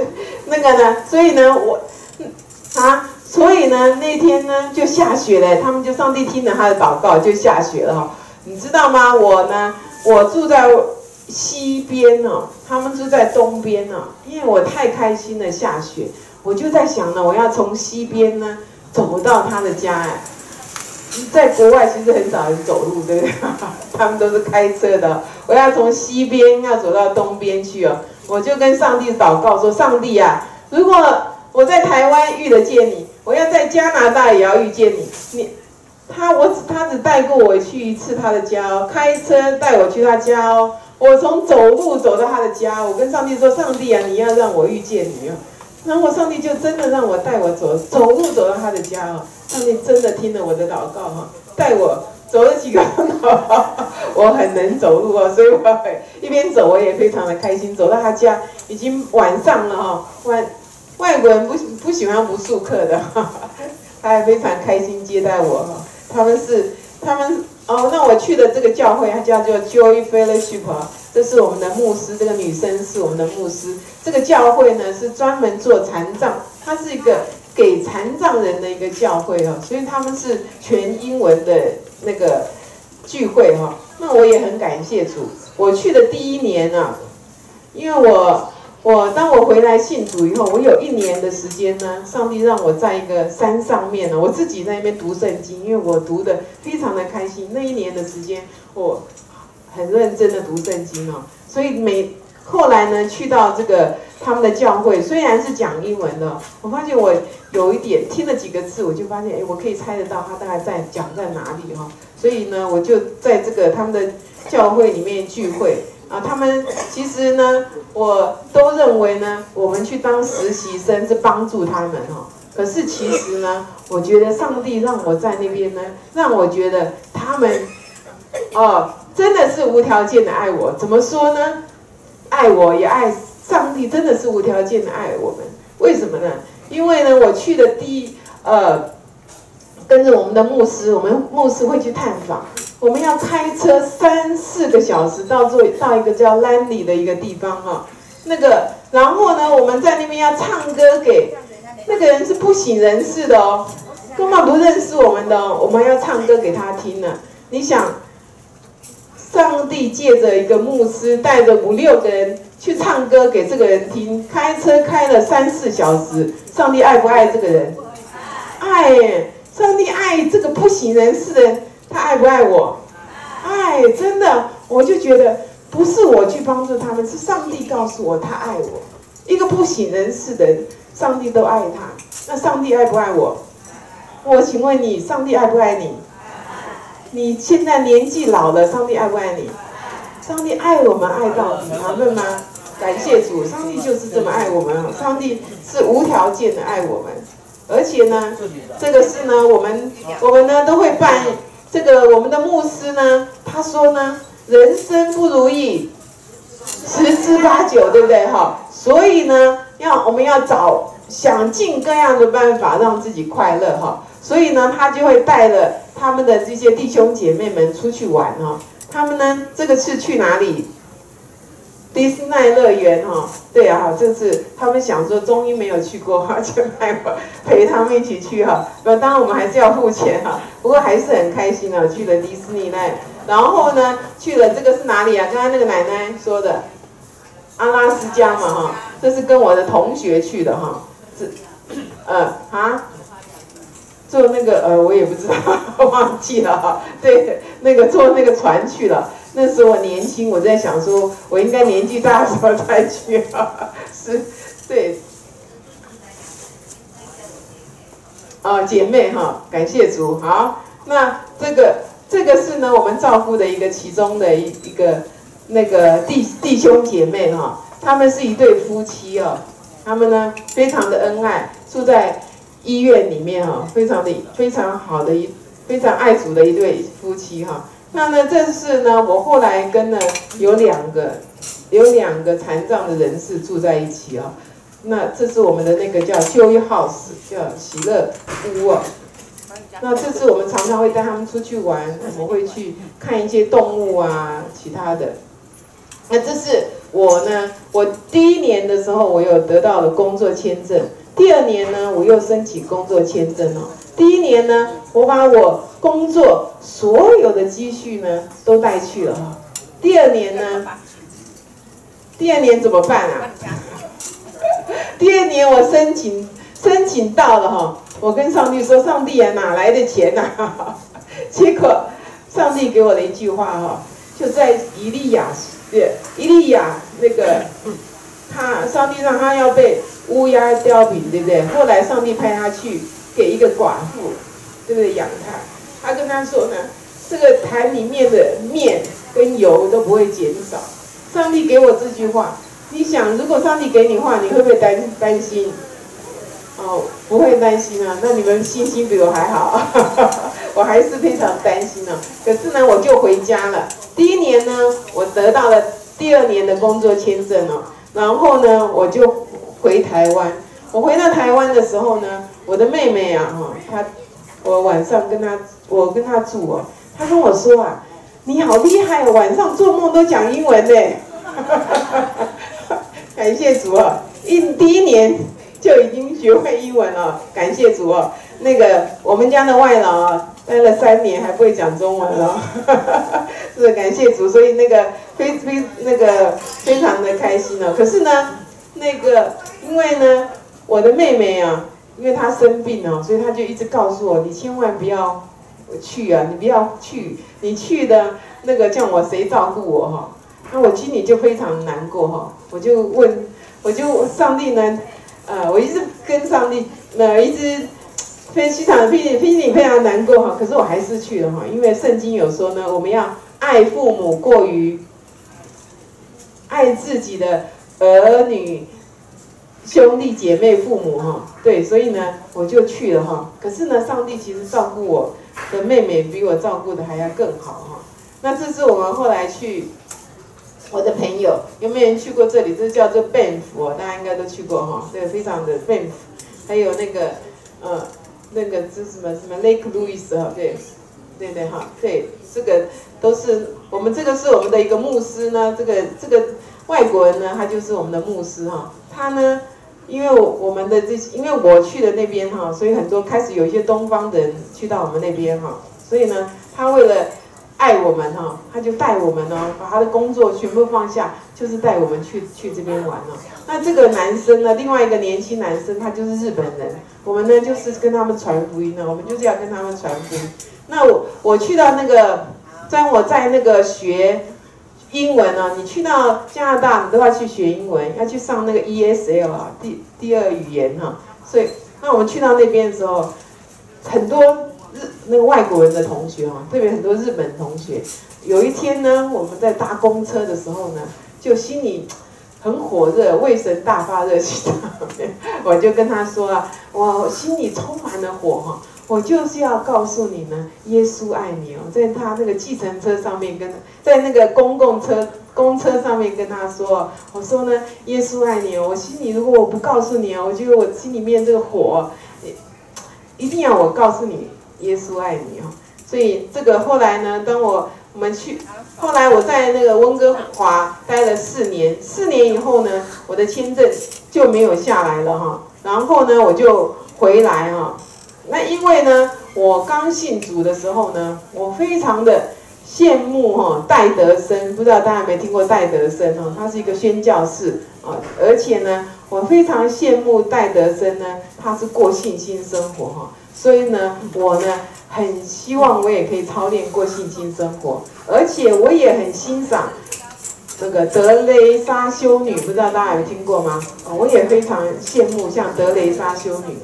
那个呢，所以呢，我啊，所以呢，那天呢就下雪了，他们就上帝听了他的祷告，就下雪了哈。你知道吗？我呢，我住在西边哦，他们住在东边哦，因为我太开心了，下雪。我就在想呢，我要从西边呢走到他的家哎，在国外其实很少人走路，对不对？他们都是开车的。我要从西边要走到东边去哦，我就跟上帝祷告说：上帝啊，如果我在台湾遇得见你，我要在加拿大也要遇见你。你他我只他只带过我去一次他的家哦，开车带我去他家哦。我从走路走到他的家，我跟上帝说：上帝啊，你要让我遇见你哦。然后我上帝就真的让我带我走走路走到他的家哦，上帝真的听了我的祷告哈，带我走了几个，我很能走路哦，所以我一边走我也非常的开心。走到他家已经晚上了哈，晚外国人不不喜欢不速客的，他还非常开心接待我哈。他们是他们哦，那我去的这个教会，它叫做 Joy Fellowship。这是我们的牧师，这个女生是我们的牧师。这个教会呢是专门做残障，它是一个给残障人的一个教会哦，所以他们是全英文的那个聚会哈。那我也很感谢主，我去的第一年啊，因为我我当我回来信主以后，我有一年的时间呢，上帝让我在一个山上面呢，我自己在那边读圣经，因为我读的非常的开心。那一年的时间，我很认真的读圣经哦，所以每后来呢，去到这个他们的教会，虽然是讲英文的，我发现我有一点听了几个字，我就发现，哎，我可以猜得到他大概在讲在哪里哈。所以呢，我就在这个他们的教会里面聚会。啊，他们其实呢，我都认为呢，我们去当实习生是帮助他们哦。可是其实呢，我觉得上帝让我在那边呢，让我觉得他们，哦，真的是无条件的爱我。怎么说呢？爱我也爱上帝，真的是无条件的爱我们。为什么呢？因为呢，我去的第一，呃，跟着我们的牧师，我们牧师会去探访。我们要开车三四个小时到做到一个叫兰里的一个地方哈，那个然后呢，我们在那边要唱歌给那个人是不省人事的哦，根本不认识我们的哦，我们要唱歌给他听呢。你想，上帝借着一个牧师带着五六个人去唱歌给这个人听，开车开了三四小时，上帝爱不爱这个人？爱，上帝爱这个不省人事的人。他爱不爱我？爱，真的，我就觉得不是我去帮助他们，是上帝告诉我他爱我。一个不省人事的人，上帝都爱他。那上帝爱不爱我？我请问你，上帝爱不爱你？你现在年纪老了，上帝爱不爱你？上帝爱我们爱到底，好问吗？感谢主，上帝就是这么爱我们上帝是无条件的爱我们，而且呢，这个是呢，我们我们呢都会办。这个我们的牧师呢，他说呢，人生不如意十之八九，对不对哈？所以呢，要我们要找想尽各样的办法让自己快乐哈。所以呢，他就会带了他们的这些弟兄姐妹们出去玩哈。他们呢，这个是去哪里？迪士尼乐园哈，对啊，就是他们想说中医没有去过，就带我陪他们一起去哈。那当然我们还是要付钱哈，不过还是很开心啊，去了迪士尼那，然后呢去了这个是哪里啊？刚才那个奶奶说的阿拉斯加嘛哈，这是跟我的同学去的哈，这呃啊，坐那个呃我也不知道 忘记了哈，对，那个坐那个船去了。那时候我年轻，我在想说，我应该年纪大的时候再去啊，是，对，啊，姐妹哈，感谢主，好，那这个这个是呢，我们照顾的一个其中的一一个那个弟弟兄姐妹哈，他们是一对夫妻哦，他们呢非常的恩爱，住在医院里面哈，非常的非常好的一非常爱主的一对夫妻哈。那呢，这是呢，我后来跟呢有两个，有两个残障的人士住在一起啊。那这是我们的那个叫 Joy House，叫喜乐屋啊。那这次我们常常会带他们出去玩，我们会去看一些动物啊，其他的。那这是我呢，我第一年的时候我有得到了工作签证，第二年呢我又申请工作签证哦。第一年呢，我把我工作所有的积蓄呢都带去了。第二年呢，第二年怎么办啊？第二年我申请申请到了哈，我跟上帝说：“上帝啊，哪来的钱呐？” 结果上帝给我的一句话哈，就在伊利亚对以利亚那个他上帝让他要被乌鸦叼饼，对不对？后来上帝派他去。给一个寡妇，对不对？养他，他跟他说呢，这个坛里面的面跟油都不会减少。上帝给我这句话，你想，如果上帝给你话，你会不会担担心？哦，不会担心啊。那你们信心比我还好，我还是非常担心呢。可是呢，我就回家了。第一年呢，我得到了第二年的工作签证哦，然后呢，我就回台湾。我回到台湾的时候呢，我的妹妹啊，哈，她，我晚上跟她，我跟他住哦，他跟我说啊，你好厉害哦，晚上做梦都讲英文呢，感谢主哦，一第一年就已经学会英文了，感谢主哦。那个我们家的外老啊，待了三年还不会讲中文了，是感谢主，所以那个非非那个非常的开心哦。可是呢。那个，因为呢，我的妹妹啊，因为她生病了，所以她就一直告诉我，你千万不要我去啊，你不要去，你去的那个叫我谁照顾我哈？那我心里就非常难过哈，我就问，我就上帝呢，呃，我一直跟上帝，呃，一直非常非常非常难过哈，可是我还是去了哈，因为圣经有说呢，我们要爱父母过于爱自己的儿女、兄弟姐妹、父母哈，对，所以呢，我就去了哈。可是呢，上帝其实照顾我的妹妹比我照顾的还要更好哈。那这是我们后来去。我的朋友有没有人去过这里？这叫做 Benf，哦，大家应该都去过哈。这个非常的 Benf，还有那个呃那个是什么什么 Lake Louise 哈，对对对哈，对这个都是我们这个是我们的一个牧师呢。这个这个外国人呢，他就是我们的牧师哈。他呢，因为我们的这因为我去的那边哈，所以很多开始有一些东方人去到我们那边哈，所以呢，他为了。爱我们哈，他就带我们哦，把他的工作全部放下，就是带我们去去这边玩了。那这个男生呢，另外一个年轻男生，他就是日本人。我们呢就是跟他们传福音呢，我们就是要跟他们传福音。那我我去到那个，在我在那个学英文呢，你去到加拿大，你都要去学英文，要去上那个 ESL 啊，第第二语言哈。所以，那我们去到那边的时候，很多。日那个外国人的同学哈，特别很多日本同学，有一天呢，我们在搭公车的时候呢，就心里很火热，为神大发热心。我就跟他说啊，我心里充满了火哈，我就是要告诉你呢，耶稣爱你。哦，在他那个计程车上面跟，在那个公共车公车上面跟他说，我说呢，耶稣爱你哦，我心里如果我不告诉你哦，我觉得我心里面这个火，一定要我告诉你。耶稣爱你哦，所以这个后来呢，当我我们去，后来我在那个温哥华待了四年，四年以后呢，我的签证就没有下来了哈，然后呢，我就回来哈，那因为呢，我刚信主的时候呢，我非常的羡慕哈戴德生，不知道大家有没有听过戴德生哈，他是一个宣教士啊，而且呢，我非常羡慕戴德生呢，他是过信心生活哈。所以呢，我呢很希望我也可以操练过信心生活，而且我也很欣赏这个德雷莎修女，不知道大家有听过吗？我也非常羡慕像德雷莎修女。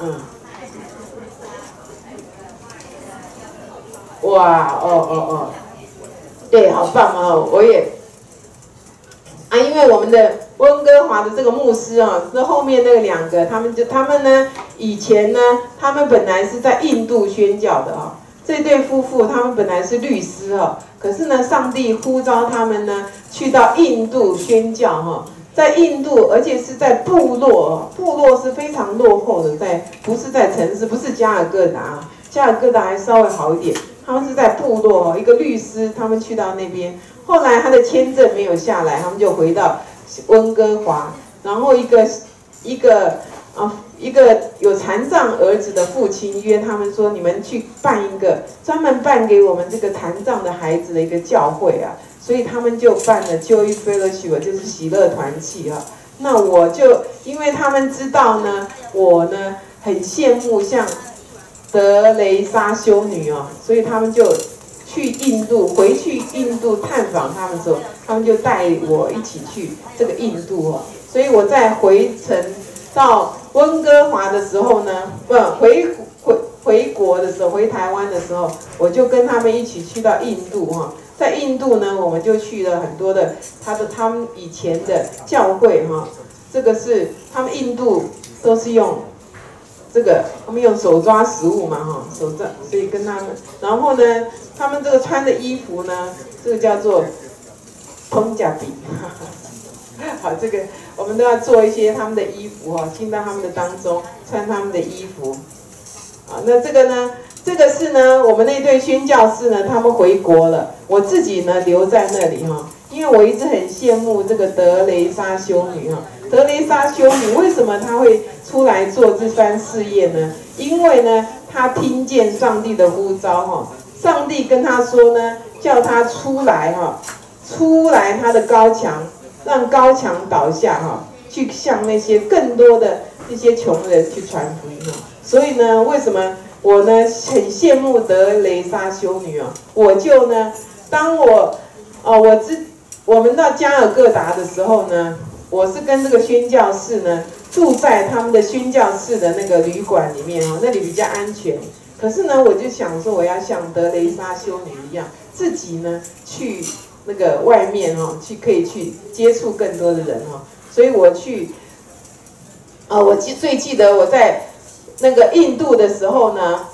嗯，哇，哦哦哦，对，好棒哦，我也啊，因为我们的。温哥华的这个牧师啊，那后面那两个，他们就他们呢，以前呢，他们本来是在印度宣教的啊。这对夫妇他们本来是律师哦，可是呢，上帝呼召他们呢，去到印度宣教哈。在印度，而且是在部落，部落是非常落后的，在不是在城市，不是加尔各答，加尔各答还稍微好一点。他们是在部落，一个律师，他们去到那边，后来他的签证没有下来，他们就回到。温哥华，然后一个一个啊，一个有残障儿子的父亲约他们说：“你们去办一个专门办给我们这个残障的孩子的一个教会啊。”所以他们就办了 Joy Fellowship，就是喜乐团契啊。那我就因为他们知道呢，我呢很羡慕像德雷莎修女哦，所以他们就。去印度，回去印度探访他们的时候，他们就带我一起去这个印度哦。所以我在回程到温哥华的时候呢，不回回回国的时候，回台湾的时候，我就跟他们一起去到印度哈。在印度呢，我们就去了很多的他的他们以前的教会哈。这个是他们印度都是用。这个他们用手抓食物嘛，哈，手抓，所以跟他们，然后呢，他们这个穿的衣服呢，这个叫做通甲比，好，这个我们都要做一些他们的衣服哈，进到他们的当中，穿他们的衣服，啊，那这个呢，这个是呢，我们那对宣教士呢，他们回国了，我自己呢留在那里哈，因为我一直很羡慕这个德雷莎修女哈。德雷莎修女为什么她会出来做这番事业呢？因为呢，她听见上帝的呼召哈，上帝跟她说呢，叫她出来哈，出来她的高墙，让高墙倒下哈，去向那些更多的一些穷人去传福音哦。所以呢，为什么我呢很羡慕德雷莎修女哦？我就呢，当我哦，我之我们到加尔各答的时候呢，我是跟这个宣教士呢住在他们的宣教士的那个旅馆里面哦，那里比较安全。可是呢，我就想说，我要像德雷莎修女一样，自己呢去那个外面哦，去可以去接触更多的人哦。所以我去，啊，我记最记得我在那个印度的时候呢，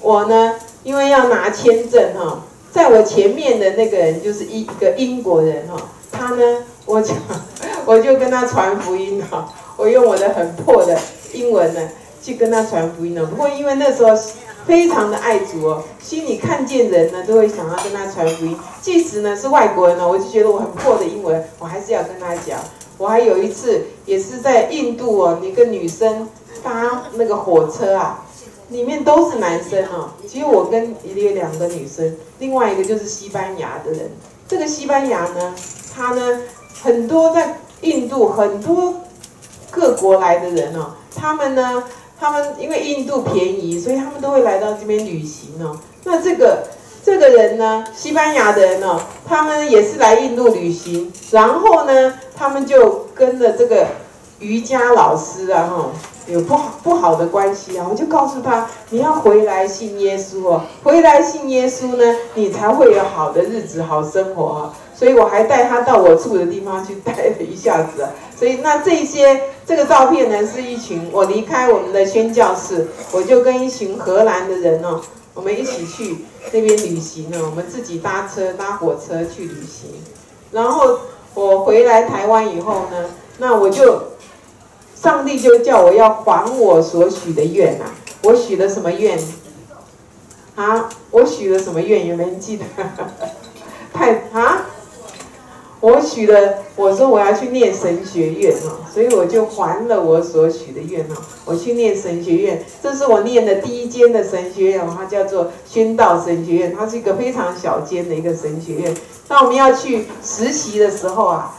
我呢因为要拿签证哈，在我前面的那个人就是一个英国人哈，他呢，我讲 我就跟他传福音哈，我用我的很破的英文呢去跟他传福音呢。不过因为那时候。非常的爱主哦，心里看见人呢，都会想要跟他传福音。即使呢是外国人呢，我就觉得我很破的英文，我还是要跟他讲。我还有一次也是在印度哦，一个女生搭那个火车啊，里面都是男生哦，只有我跟一列两个女生，另外一个就是西班牙的人。这个西班牙呢，他呢很多在印度很多各国来的人哦，他们呢。他们因为印度便宜，所以他们都会来到这边旅行哦。那这个这个人呢，西班牙的人哦，他们也是来印度旅行，然后呢，他们就跟着这个瑜伽老师啊，哈，有不好不好的关系啊。我就告诉他，你要回来信耶稣哦，回来信耶稣呢，你才会有好的日子、好生活啊。所以我还带他到我住的地方去待了一下子。所以那这些这个照片呢，是一群我离开我们的宣教室，我就跟一群荷兰的人哦，我们一起去那边旅行呢。我们自己搭车搭火车去旅行，然后我回来台湾以后呢，那我就上帝就叫我要还我所许的愿呐。我许了什么愿？啊，我许了什么愿？有没有人记得？太啊？我许了，我说我要去念神学院哈，所以我就还了我所许的愿哈，我去念神学院，这是我念的第一间的神学院，它叫做宣道神学院，它是一个非常小间的一个神学院。那我们要去实习的时候啊，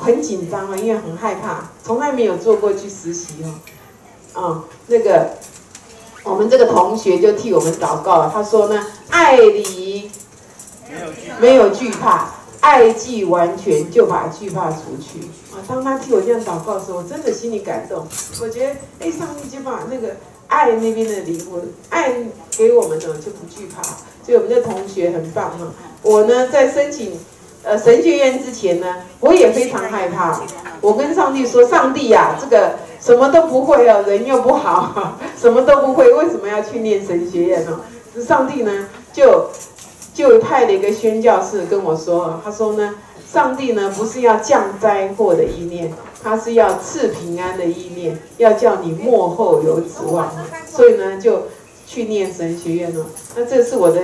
很紧张啊，因为很害怕，从来没有做过去实习哦。啊，那个我们这个同学就替我们祷告，他说呢，爱里没有惧怕。爱既完全，就把惧怕除去啊！当他替我这样祷告的时候，我真的心里感动。我觉得，哎，上帝就把那个爱那边的礼物，爱给我们呢，就不惧怕。所以我们的同学很棒哈。我呢，在申请呃神学院之前呢，我也非常害怕。我跟上帝说：“上帝呀，这个什么都不会哦，人又不好，什么都不会，为什么要去念神学院呢？”上帝呢，就。就派了一个宣教士跟我说，他说呢，上帝呢不是要降灾祸的意念，他是要赐平安的意念，要叫你幕后有指望，所以呢就去念神学院了。那这是我的，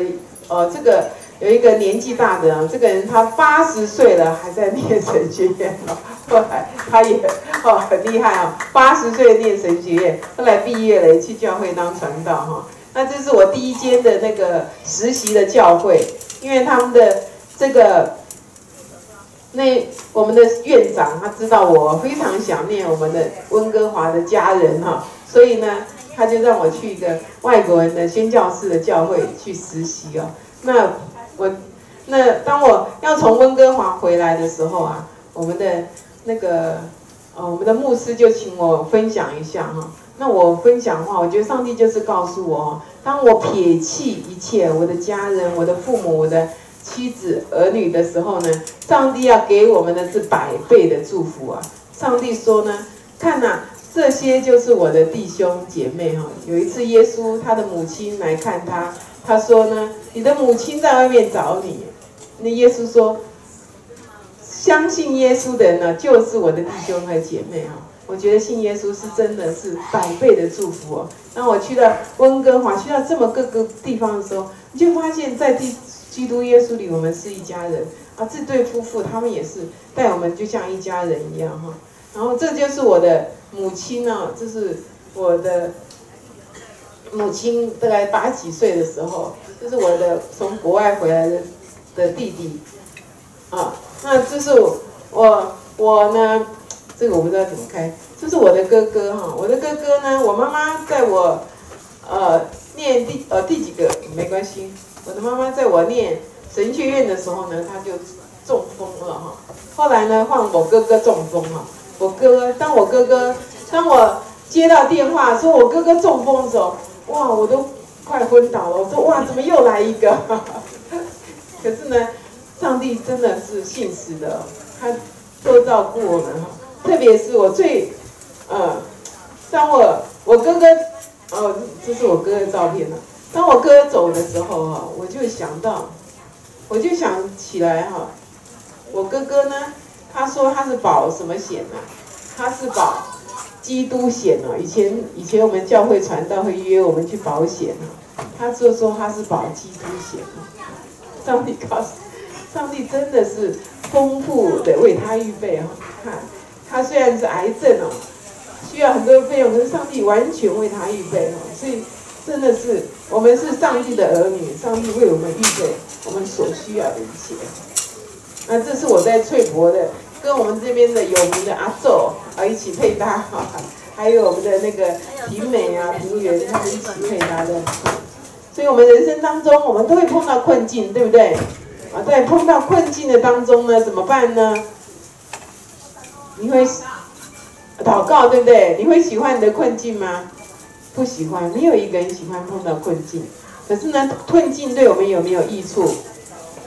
呃，这个有一个年纪大的，这个人他八十岁了还在念神学院哦，后 来他也哦很厉害啊，八十岁念神学院，后来毕业了去教会当传道哈。那这是我第一间的那个实习的教会，因为他们的这个那我们的院长他知道我非常想念我们的温哥华的家人哈，所以呢，他就让我去一个外国人的宣教士的教会去实习哦。那我那当我要从温哥华回来的时候啊，我们的那个呃我们的牧师就请我分享一下哈。那我分享的话，我觉得上帝就是告诉我，当我撇弃一切我的家人、我的父母、我的妻子、儿女的时候呢，上帝要给我们的是百倍的祝福啊！上帝说呢，看呐，这些就是我的弟兄姐妹哈。有一次耶稣他的母亲来看他，他说呢，你的母亲在外面找你。那耶稣说，相信耶稣的人呢，就是我的弟兄和姐妹啊。我觉得信耶稣是真的是百倍的祝福哦。当我去到温哥华，去到这么各个地方的时候，你就发现，在基基督耶稣里，我们是一家人啊。这对夫妇他们也是带我们就像一家人一样哈。然后这就是我的母亲呢，这是我的母亲，大概八几岁的时候，这是我的从国外回来的的弟弟啊。那这是我。我呢，这个我不知道怎么开，这是我的哥哥哈，我的哥哥呢，我妈妈在我呃念第呃第几个没关系，我的妈妈在我念神学院的时候呢，他就中风了哈，后来呢换我哥哥中风哈，我哥当我哥哥当我接到电话说我哥哥中风的时候，哇，我都快昏倒了，我说哇，怎么又来一个？可是呢，上帝真的是信实的，他都照顾我们哈。特别是我最，呃，当我我哥哥，哦，这是我哥的照片了。当我哥走的时候哈，我就想到，我就想起来哈，我哥哥呢，他说他是保什么险呢？他是保基督险哦。以前以前我们教会传道会约我们去保险啊，他就说他是保基督险啊。上帝告诉，上帝真的是丰富的为他预备哈。看，他虽然是癌症哦，需要很多费用，可是上帝完全为他预备哈。所以真的是我们是上帝的儿女，上帝为我们预备我们所需要的一切。那这是我在翠婆的，跟我们这边的有名的阿昼啊一起配搭哈，还有我们的那个平美啊、平原他们一起配搭的。所以，我们人生当中，我们都会碰到困境，对不对？啊，在碰到困境的当中呢，怎么办呢？你会祷告，对不对？你会喜欢你的困境吗？不喜欢，没有一个人喜欢碰到困境。可是呢，困境对我们有没有益处？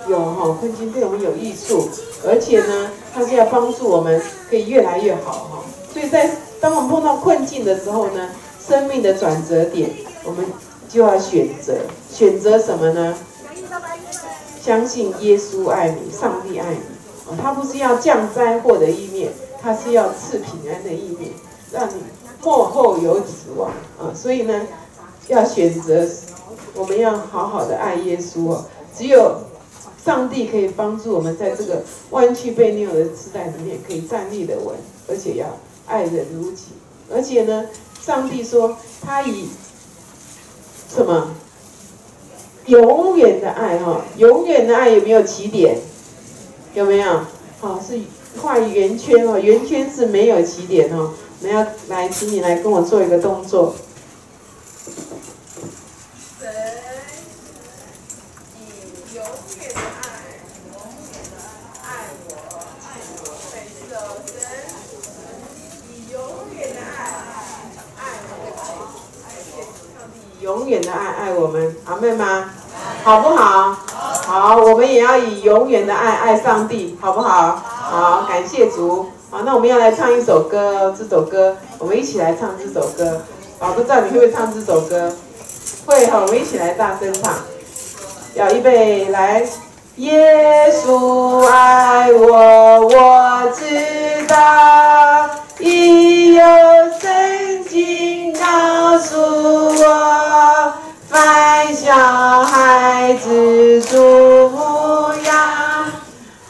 有哈，困境对我们有益处，而且呢，它是要帮助我们可以越来越好哈。所以在当我们碰到困境的时候呢，生命的转折点，我们。就要选择选择什么呢？相信耶稣爱你，上帝爱你。他不是要降灾祸的一面，他是要赐平安的一面，让你幕后有指望啊！所以呢，要选择，我们要好好的爱耶稣哦。只有上帝可以帮助我们在这个弯曲被扭的时代里面，可以站立的稳，而且要爱人如己。而且呢，上帝说他以什么？永远的爱哈，永远的爱有没有起点？有没有？好，是画圆圈哦，圆圈是没有起点哦。我们要来，请你来跟我做一个动作。永远的爱爱我们，阿妹吗？好不好？好，我们也要以永远的爱爱上帝，好不好？好，感谢主。好，那我们要来唱一首歌，这首歌我们一起来唱这首歌。好，不知道你会不会唱这首歌？会哈，我们一起来大声唱。要预备来，耶稣爱我，我知道，已有谁请告诉我。凡小孩子主模样，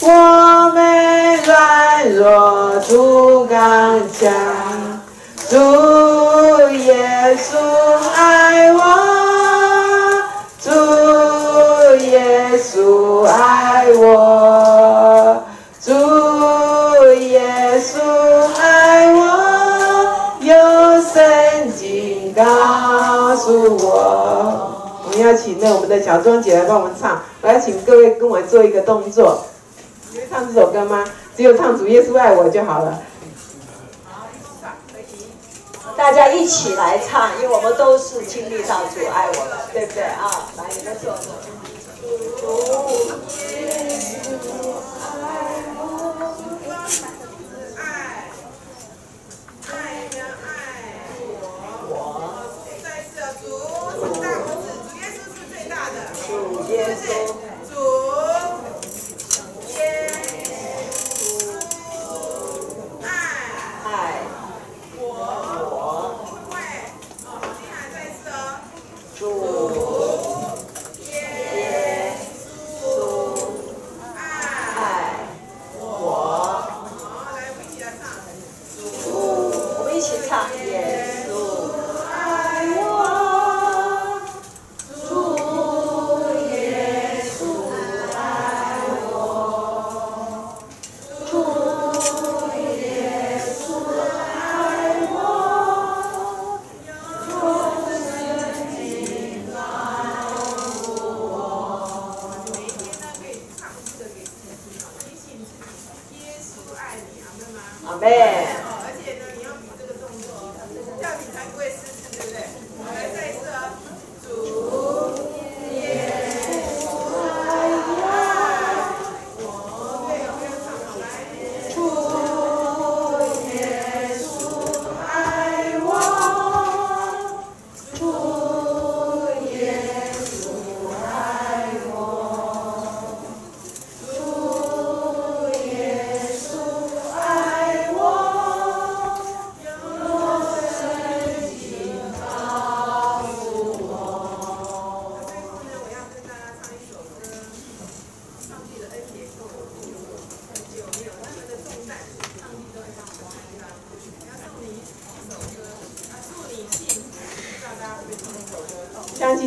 我们软弱主刚强，主耶稣爱我，要请那我们的小庄姐来帮我们唱，我要请各位跟我做一个动作。你会唱这首歌吗？只有唱主耶稣爱我就好了。大家一起来唱，因为我们都是经历到主爱我们，对不对啊？来，你们做。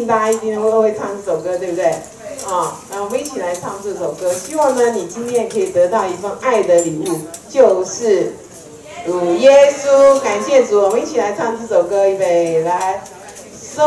大家一定会会唱这首歌，对不对？啊，那我们一起来唱这首歌。希望呢，你今天可以得到一份爱的礼物，就是主耶稣，感谢主。我们一起来唱这首歌，预备，来，收。